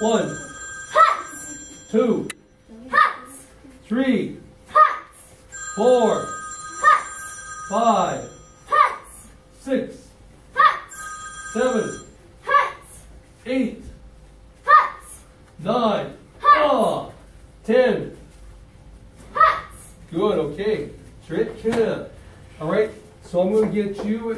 One, Huts. two, Huts. three, Huts. four, Huts. five, Huts. six, Huts. seven, Huts. eight, Huts. nine, Huts. ah, ten. Huts. Good, okay. Trick. All right, so I'm going to get you